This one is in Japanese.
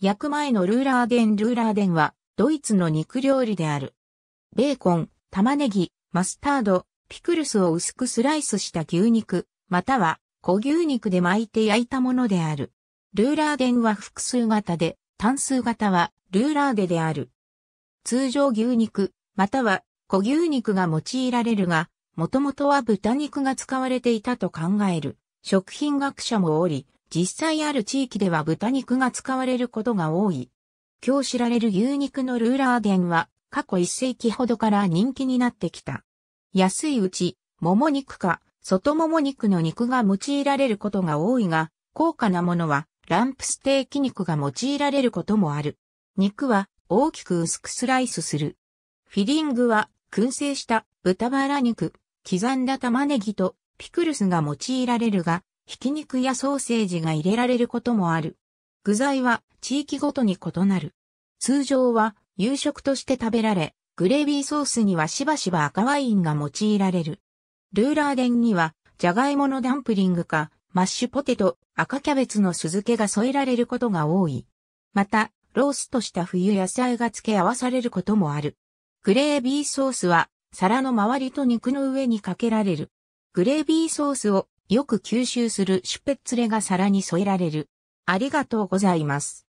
焼く前のルーラーデンルーラーデンはドイツの肉料理である。ベーコン、玉ねぎ、マスタード、ピクルスを薄くスライスした牛肉、または小牛肉で巻いて焼いたものである。ルーラーデンは複数型で、単数型はルーラーデである。通常牛肉、または小牛肉が用いられるが、もともとは豚肉が使われていたと考える。食品学者もおり、実際ある地域では豚肉が使われることが多い。今日知られる牛肉のルーラーデンは過去1世紀ほどから人気になってきた。安いうち、もも肉か外もも肉の肉が用いられることが多いが、高価なものはランプステーキ肉が用いられることもある。肉は大きく薄くスライスする。フィリングは燻製した豚バラ肉、刻んだ玉ねぎとピクルスが用いられるが、ひき肉やソーセージが入れられることもある。具材は地域ごとに異なる。通常は夕食として食べられ、グレービーソースにはしばしば赤ワインが用いられる。ルーラーデンには、じゃがいものダンプリングか、マッシュポテト、赤キャベツの酢漬けが添えられることが多い。また、ローストした冬野菜が付け合わされることもある。グレービーソースは、皿の周りと肉の上にかけられる。グレービーソースをよく吸収するシュペッツレが皿に添えられる。ありがとうございます。